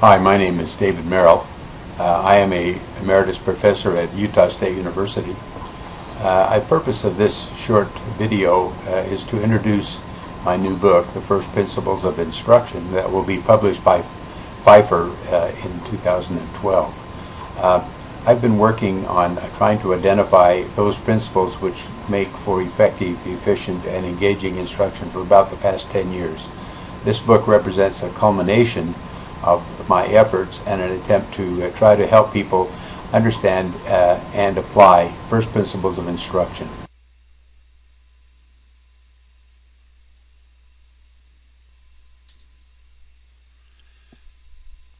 Hi, my name is David Merrill. Uh, I am a emeritus professor at Utah State University. Uh, the purpose of this short video uh, is to introduce my new book, The First Principles of Instruction, that will be published by Pfeiffer uh, in 2012. Uh, I've been working on trying to identify those principles which make for effective, efficient, and engaging instruction for about the past 10 years. This book represents a culmination of my efforts and an attempt to uh, try to help people understand uh, and apply first principles of instruction.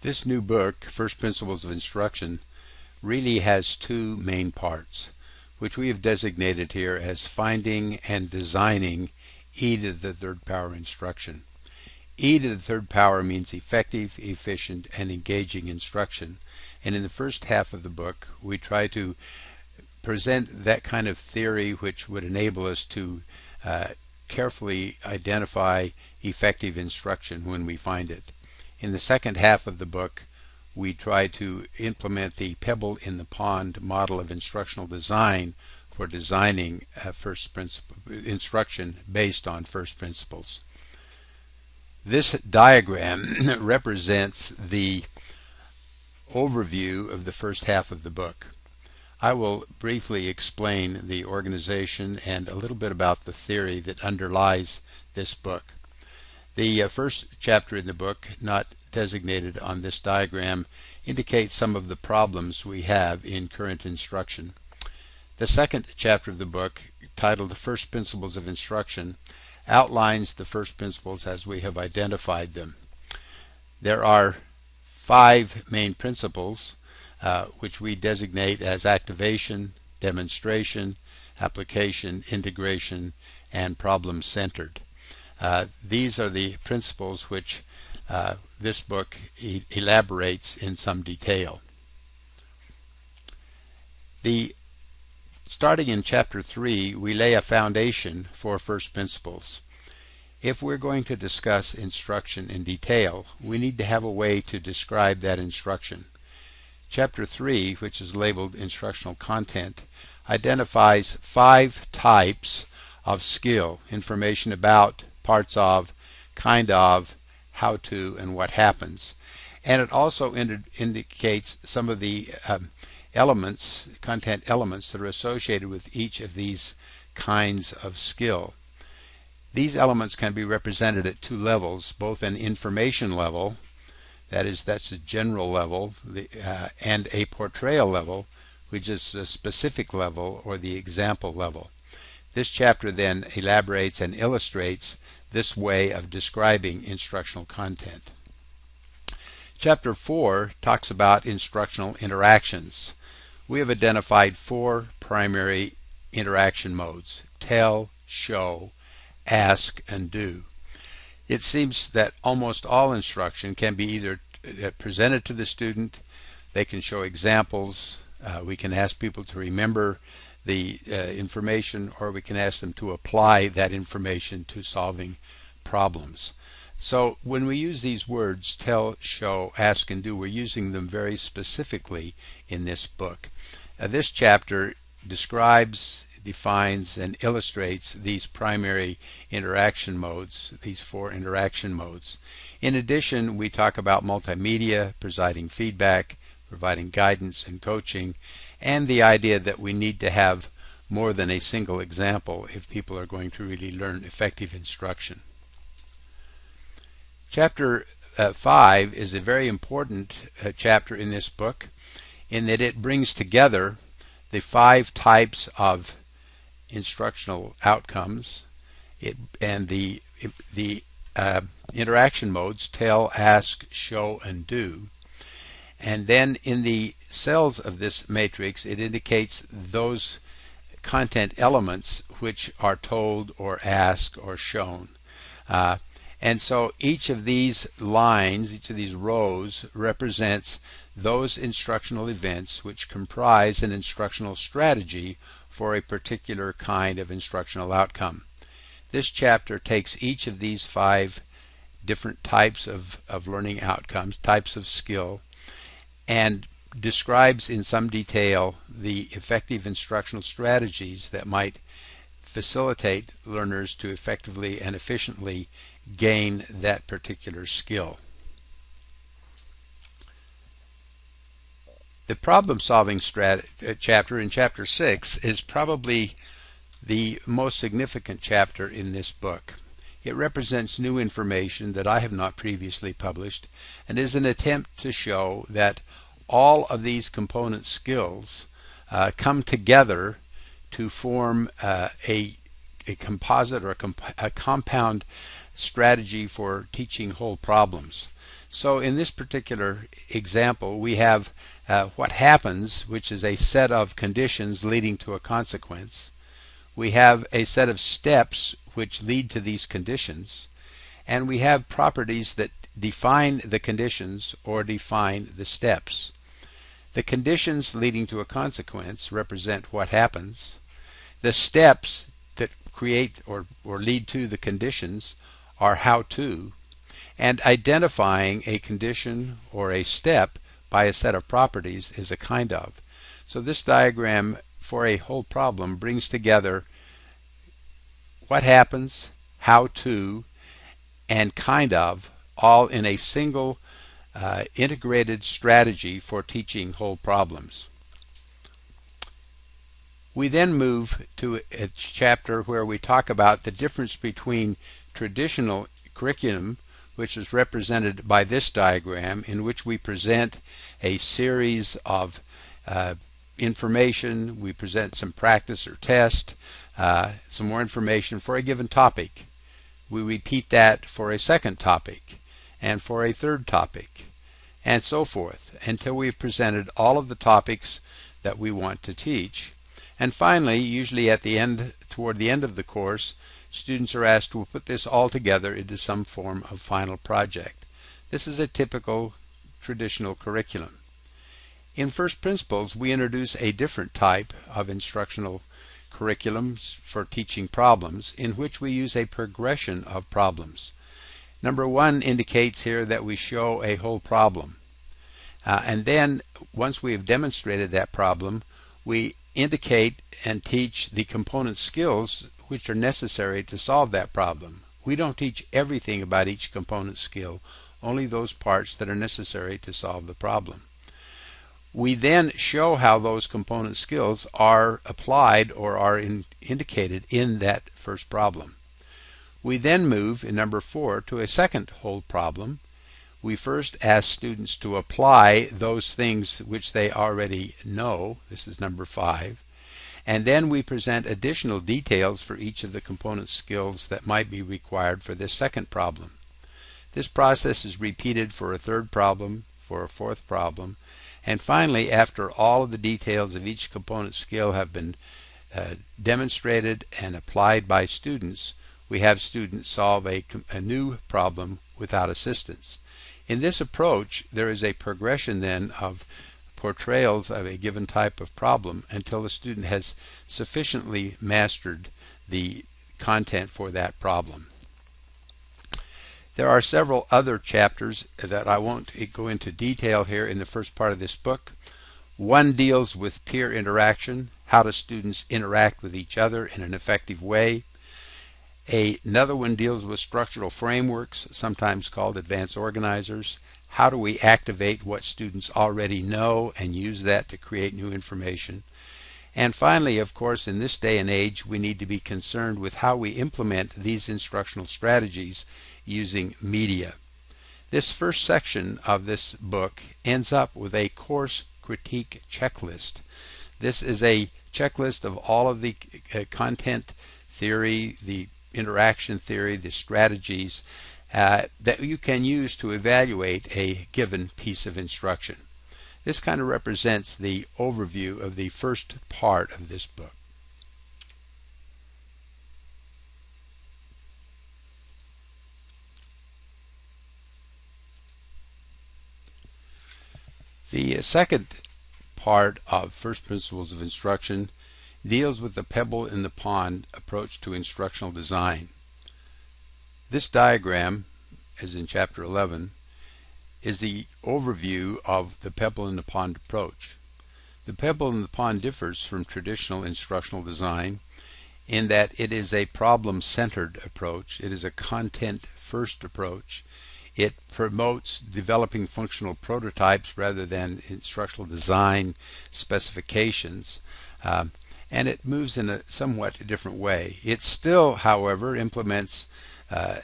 This new book, First Principles of Instruction, really has two main parts, which we have designated here as finding and designing e to the third power instruction. E to the third power means effective, efficient, and engaging instruction. And in the first half of the book, we try to present that kind of theory which would enable us to uh, carefully identify effective instruction when we find it. In the second half of the book, we try to implement the pebble in the pond model of instructional design for designing first principle instruction based on first principles. This diagram represents the overview of the first half of the book. I will briefly explain the organization and a little bit about the theory that underlies this book. The uh, first chapter in the book, not designated on this diagram indicates some of the problems we have in current instruction. The second chapter of the book, titled First Principles of Instruction, outlines the first principles as we have identified them. There are five main principles uh, which we designate as activation, demonstration, application, integration, and problem-centered. Uh, these are the principles which uh, this book e elaborates in some detail. The starting in chapter 3 we lay a foundation for first principles. If we're going to discuss instruction in detail, we need to have a way to describe that instruction. Chapter 3, which is labeled Instructional Content, identifies five types of skill, information about, parts of, kind of, how to, and what happens. And it also ind indicates some of the um, elements, content elements that are associated with each of these kinds of skill. These elements can be represented at two levels, both an information level, that is, that's a general level, the, uh, and a portrayal level, which is the specific level or the example level. This chapter then elaborates and illustrates this way of describing instructional content. Chapter 4 talks about instructional interactions. We have identified four primary interaction modes tell, show, ask, and do. It seems that almost all instruction can be either uh, presented to the student, they can show examples, uh, we can ask people to remember the uh, information or we can ask them to apply that information to solving problems. So when we use these words, tell, show, ask, and do, we're using them very specifically in this book. Uh, this chapter describes, defines, and illustrates these primary interaction modes, these four interaction modes. In addition, we talk about multimedia, providing feedback, providing guidance and coaching, and the idea that we need to have more than a single example if people are going to really learn effective instruction. Chapter uh, 5 is a very important uh, chapter in this book in that it brings together the five types of instructional outcomes it, and the, the uh, interaction modes tell, ask, show, and do. And then in the cells of this matrix, it indicates those content elements which are told or asked or shown. Uh, and so each of these lines, each of these rows represents those instructional events which comprise an instructional strategy for a particular kind of instructional outcome. This chapter takes each of these five different types of, of learning outcomes, types of skill, and describes in some detail the effective instructional strategies that might facilitate learners to effectively and efficiently gain that particular skill. The problem solving uh, chapter in chapter 6 is probably the most significant chapter in this book. It represents new information that I have not previously published and is an attempt to show that all of these component skills uh, come together to form uh, a, a composite or a, comp a compound strategy for teaching whole problems. So in this particular example, we have uh, what happens, which is a set of conditions leading to a consequence. We have a set of steps which lead to these conditions. And we have properties that define the conditions or define the steps. The conditions leading to a consequence represent what happens. The steps that create or, or lead to the conditions are how to, and identifying a condition or a step by a set of properties is a kind of. So this diagram for a whole problem brings together what happens, how to, and kind of all in a single uh, integrated strategy for teaching whole problems. We then move to a chapter where we talk about the difference between traditional curriculum, which is represented by this diagram, in which we present a series of uh, information, we present some practice or test, uh, some more information for a given topic. We repeat that for a second topic and for a third topic and so forth until we've presented all of the topics that we want to teach. And finally, usually at the end, toward the end of the course, students are asked to put this all together into some form of final project. This is a typical traditional curriculum. In First Principles, we introduce a different type of instructional curriculums for teaching problems in which we use a progression of problems. Number one indicates here that we show a whole problem. Uh, and then once we have demonstrated that problem, we indicate and teach the component skills which are necessary to solve that problem. We don't teach everything about each component skill, only those parts that are necessary to solve the problem. We then show how those component skills are applied or are in, indicated in that first problem. We then move in number four to a second whole problem. We first ask students to apply those things which they already know. This is number five. And then we present additional details for each of the component skills that might be required for this second problem. This process is repeated for a third problem, for a fourth problem, and finally, after all of the details of each component skill have been uh, demonstrated and applied by students, we have students solve a, a new problem without assistance. In this approach, there is a progression then of portrayals of a given type of problem until the student has sufficiently mastered the content for that problem. There are several other chapters that I won't go into detail here in the first part of this book. One deals with peer interaction, how do students interact with each other in an effective way. Another one deals with structural frameworks, sometimes called advanced organizers. How do we activate what students already know and use that to create new information? And finally, of course, in this day and age, we need to be concerned with how we implement these instructional strategies using media. This first section of this book ends up with a course critique checklist. This is a checklist of all of the uh, content theory, the interaction theory, the strategies uh, that you can use to evaluate a given piece of instruction. This kind of represents the overview of the first part of this book. The second part of First Principles of Instruction deals with the pebble in the pond approach to instructional design. This diagram as in chapter 11, is the overview of the pebble in the pond approach. The pebble in the pond differs from traditional instructional design in that it is a problem-centered approach. It is a content-first approach. It promotes developing functional prototypes rather than instructional design specifications. Uh, and it moves in a somewhat different way. It still, however, implements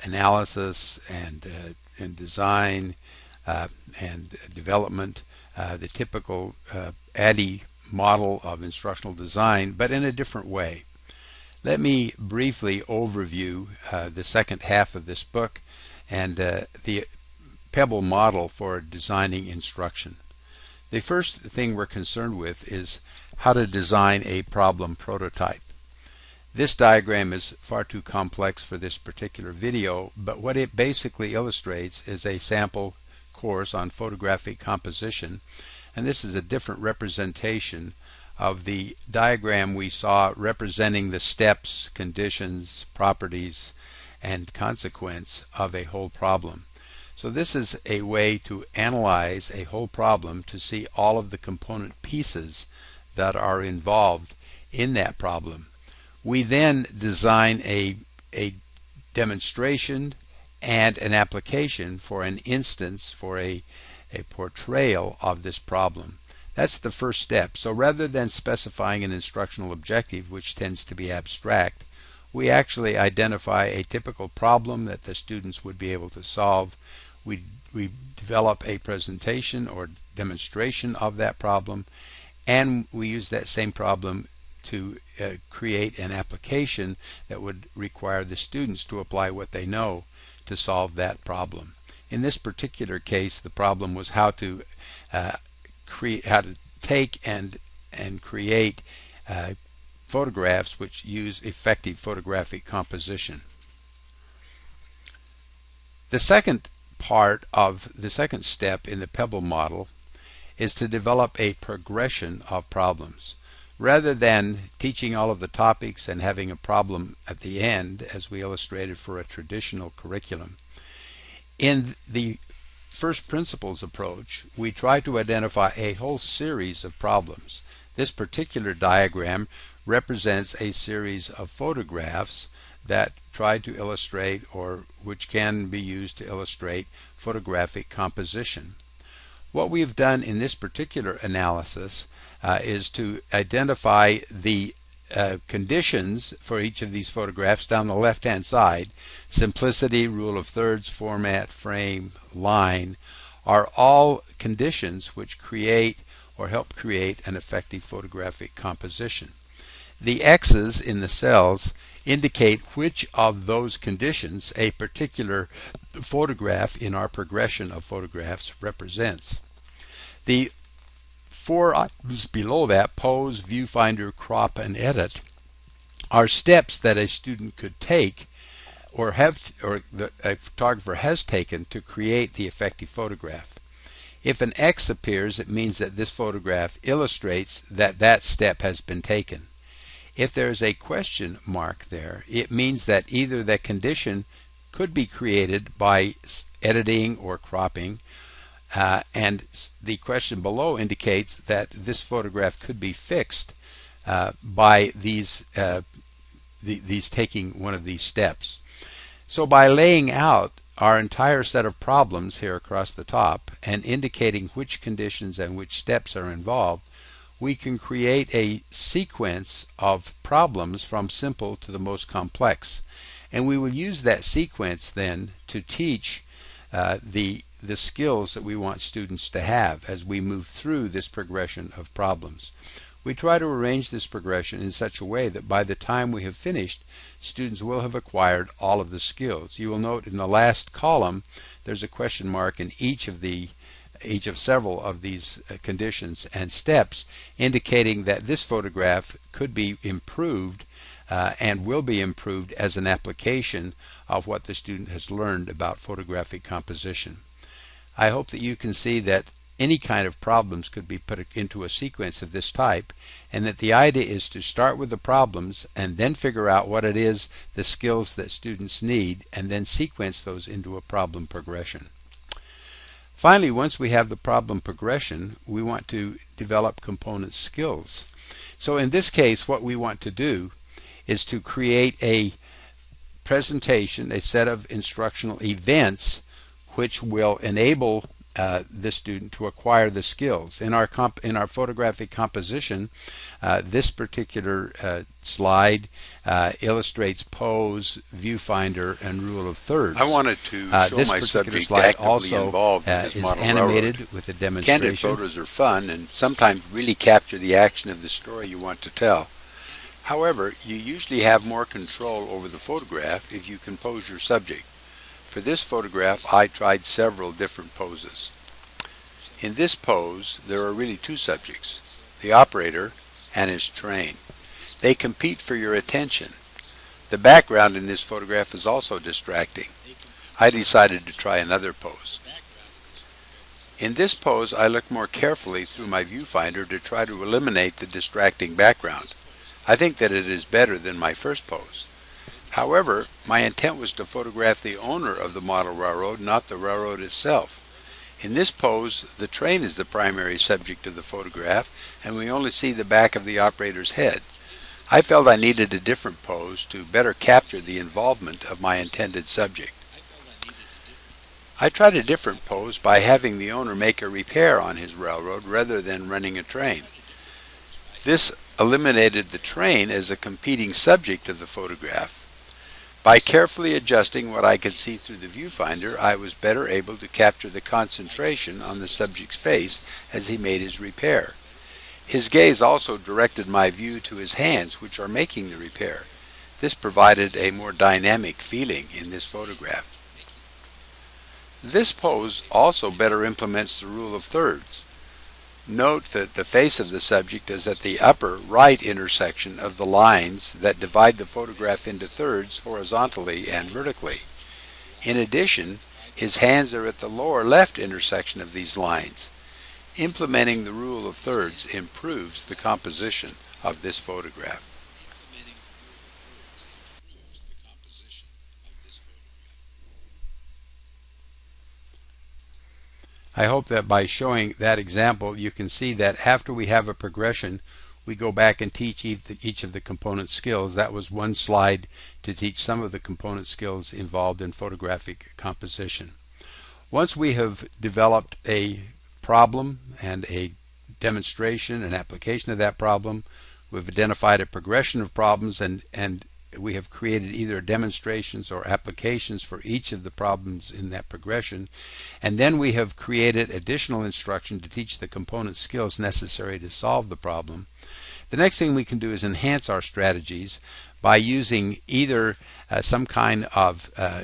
analysis and, uh, and design uh, and development, uh, the typical uh, ADDIE model of instructional design, but in a different way. Let me briefly overview the second half of this book and the Pebble model for designing instruction. The first thing we're concerned with is how to design a problem prototype. This diagram is far too complex for this particular video, but what it basically illustrates is a sample course on photographic composition, and this is a different representation of the diagram we saw representing the steps, conditions, properties, and consequence of a whole problem. So this is a way to analyze a whole problem to see all of the component pieces that are involved in that problem. We then design a, a demonstration and an application for an instance for a, a portrayal of this problem. That's the first step. So rather than specifying an instructional objective, which tends to be abstract, we actually identify a typical problem that the students would be able to solve. We, we develop a presentation or demonstration of that problem, and we use that same problem to uh, create an application that would require the students to apply what they know to solve that problem. In this particular case, the problem was how to uh, create, how to take and and create uh, photographs which use effective photographic composition. The second part of the second step in the Pebble model is to develop a progression of problems. Rather than teaching all of the topics and having a problem at the end, as we illustrated for a traditional curriculum, in the first principles approach, we try to identify a whole series of problems. This particular diagram represents a series of photographs that try to illustrate or which can be used to illustrate photographic composition. What we've done in this particular analysis is to identify the uh, conditions for each of these photographs down the left hand side simplicity, rule of thirds, format, frame, line are all conditions which create or help create an effective photographic composition. The X's in the cells indicate which of those conditions a particular photograph in our progression of photographs represents. The four items below that, pose, viewfinder, crop, and edit, are steps that a student could take or have or the, a photographer has taken to create the effective photograph. If an X appears, it means that this photograph illustrates that that step has been taken. If there is a question mark there, it means that either the condition could be created by editing or cropping, uh, and the question below indicates that this photograph could be fixed uh, by these uh, the, these taking one of these steps. So by laying out our entire set of problems here across the top and indicating which conditions and which steps are involved, we can create a sequence of problems from simple to the most complex. And we will use that sequence then to teach uh, the the skills that we want students to have as we move through this progression of problems. We try to arrange this progression in such a way that by the time we have finished, students will have acquired all of the skills. You will note in the last column there's a question mark in each of the each of several of these uh, conditions and steps indicating that this photograph could be improved uh, and will be improved as an application of what the student has learned about photographic composition. I hope that you can see that any kind of problems could be put into a sequence of this type and that the idea is to start with the problems and then figure out what it is the skills that students need and then sequence those into a problem progression. Finally, once we have the problem progression, we want to develop component skills. So in this case, what we want to do is to create a presentation, a set of instructional events which will enable uh, the student to acquire the skills. In our in our photographic composition, uh, this particular uh, slide uh, illustrates pose, viewfinder, and rule of thirds. I wanted to uh, show this my particular slide also involved in uh, this is model animated railroad. with a demonstration. Candid photos are fun and sometimes really capture the action of the story you want to tell. However, you usually have more control over the photograph if you compose your subject. For this photograph, I tried several different poses. In this pose, there are really two subjects, the operator and his train. They compete for your attention. The background in this photograph is also distracting. I decided to try another pose. In this pose, I look more carefully through my viewfinder to try to eliminate the distracting background. I think that it is better than my first pose. However, my intent was to photograph the owner of the model railroad, not the railroad itself. In this pose, the train is the primary subject of the photograph, and we only see the back of the operator's head. I felt I needed a different pose to better capture the involvement of my intended subject. I tried a different pose by having the owner make a repair on his railroad rather than running a train. This eliminated the train as a competing subject of the photograph. By carefully adjusting what I could see through the viewfinder, I was better able to capture the concentration on the subject's face as he made his repair. His gaze also directed my view to his hands, which are making the repair. This provided a more dynamic feeling in this photograph. This pose also better implements the rule of thirds. Note that the face of the subject is at the upper right intersection of the lines that divide the photograph into thirds horizontally and vertically. In addition, his hands are at the lower left intersection of these lines. Implementing the rule of thirds improves the composition of this photograph. I hope that by showing that example you can see that after we have a progression we go back and teach each of the component skills. That was one slide to teach some of the component skills involved in photographic composition. Once we have developed a problem and a demonstration and application of that problem, we've identified a progression of problems and, and we have created either demonstrations or applications for each of the problems in that progression. And then we have created additional instruction to teach the component skills necessary to solve the problem. The next thing we can do is enhance our strategies by using either uh, some kind of uh,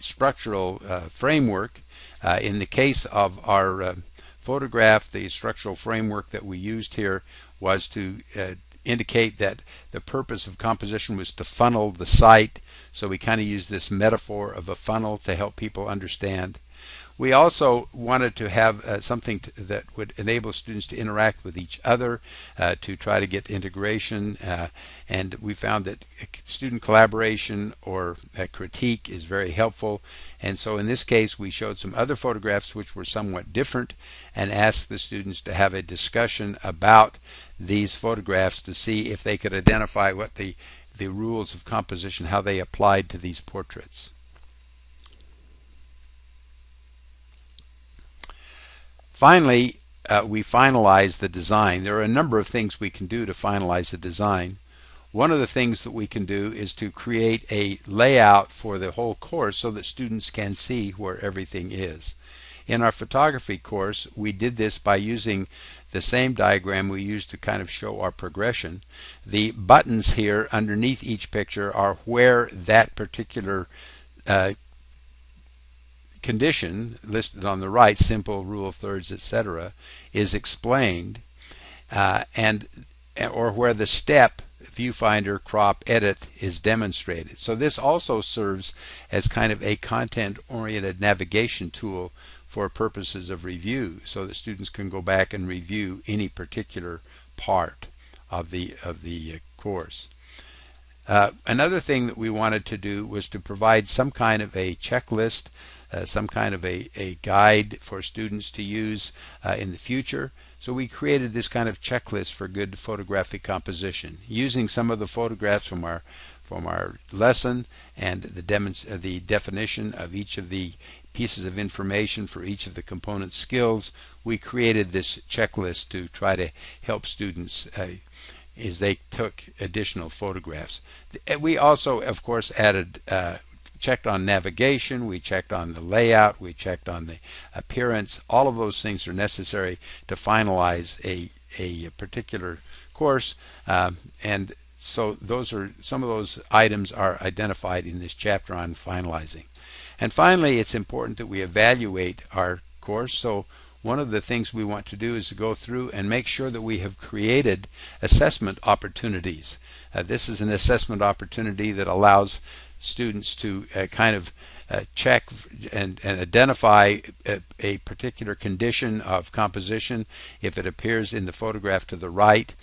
structural uh, framework. Uh, in the case of our uh, photograph, the structural framework that we used here was to uh, indicate that the purpose of composition was to funnel the sight. So we kind of use this metaphor of a funnel to help people understand. We also wanted to have uh, something to, that would enable students to interact with each other uh, to try to get integration. Uh, and we found that student collaboration or critique is very helpful. And so in this case, we showed some other photographs which were somewhat different and asked the students to have a discussion about these photographs to see if they could identify what the, the rules of composition, how they applied to these portraits. Finally, uh, we finalize the design. There are a number of things we can do to finalize the design. One of the things that we can do is to create a layout for the whole course so that students can see where everything is. In our photography course, we did this by using the same diagram we used to kind of show our progression. The buttons here underneath each picture are where that particular uh, condition listed on the right, simple, rule of thirds, etc., is explained, uh, and or where the step viewfinder crop edit is demonstrated. So this also serves as kind of a content oriented navigation tool for purposes of review so that students can go back and review any particular part of the of the course. Uh, another thing that we wanted to do was to provide some kind of a checklist, uh, some kind of a, a guide for students to use uh, in the future. So we created this kind of checklist for good photographic composition using some of the photographs from our from our lesson and the, uh, the definition of each of the pieces of information for each of the component skills. We created this checklist to try to help students uh, is they took additional photographs. We also, of course, added uh, checked on navigation, we checked on the layout, we checked on the appearance. All of those things are necessary to finalize a, a particular course. Um, and so those are some of those items are identified in this chapter on finalizing. And finally, it's important that we evaluate our course. So one of the things we want to do is to go through and make sure that we have created assessment opportunities. Uh, this is an assessment opportunity that allows students to uh, kind of uh, check and, and identify a, a, particular condition of composition if it appears in the photograph to the right.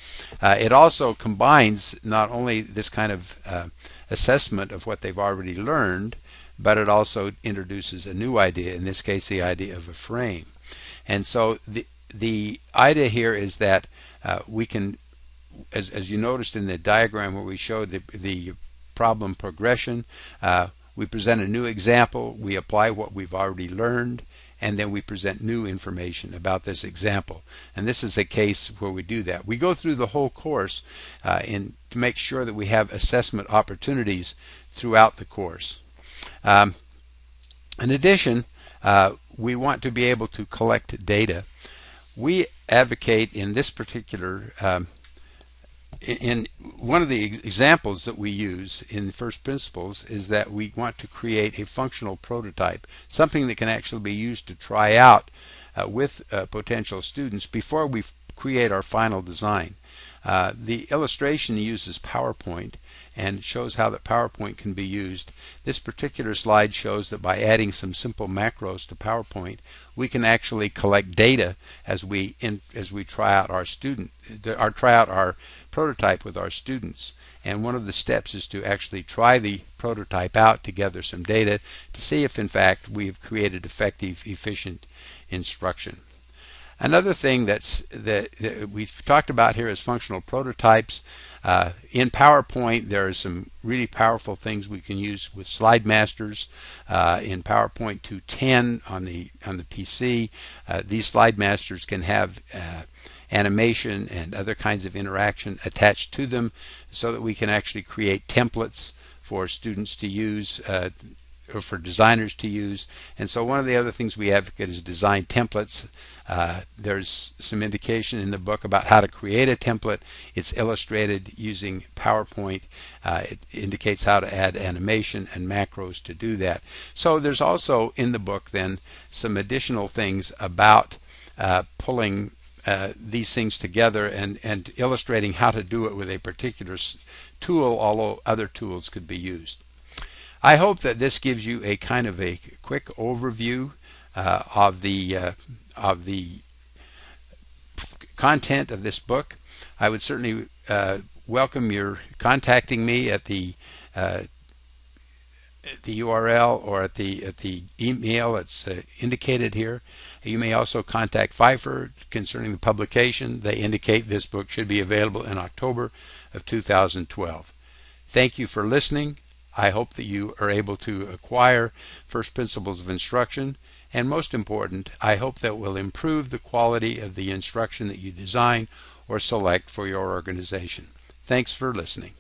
Uh, it also combines not only this kind of uh, assessment of what they've already learned, but it also introduces a new idea, in this case the idea of a frame. And so the the idea here is that uh, we can, as, as you noticed in the diagram where we showed the, the problem progression, uh, we present a new example, we apply what we've already learned, and then we present new information about this example. And this is a case where we do that. We go through the whole course uh, in, to make sure that we have assessment opportunities throughout the course. Um, in addition, uh, we want to be able to collect data. We advocate in this particular, um, in one of the examples that we use in first principles is that we want to create a functional prototype, something that can actually be used to try out uh, with uh, potential students before we create our final design. Uh, the illustration uses PowerPoint and shows how that PowerPoint can be used. This particular slide shows that by adding some simple macros to PowerPoint, we can actually collect data as we in, as we try out our student or try out our prototype with our students. And one of the steps is to actually try the prototype out to gather some data to see if in fact we've created effective, efficient instruction. Another thing that's that, that we've talked about here is functional prototypes. Uh, in PowerPoint, there are some really powerful things we can use with Slide Masters. Uh, in PowerPoint 2.10 on the on the PC, uh, these Slide Masters can have uh, animation and other kinds of interaction attached to them, so that we can actually create templates for students to use uh, for designers to use. And so one of the other things we advocate is design templates. Uh, there's some indication in the book about how to create a template. It's illustrated using PowerPoint. Uh, it indicates how to add animation and macros to do that. So there's also in the book then some additional things about uh, pulling uh, these things together and, and illustrating how to do it with a particular tool, although other tools could be used. I hope that this gives you a kind of a quick overview uh, of the uh, of the content of this book. I would certainly uh, welcome your contacting me at the uh, the URL or at the at the email that's uh, indicated here. You may also contact Pfeiffer concerning the publication. They indicate this book should be available in October of 2012. Thank you for listening. I hope that you are able to acquire first principles of instruction. And most important, I hope that will improve the quality of the instruction that you design or select for your organization. Thanks for listening.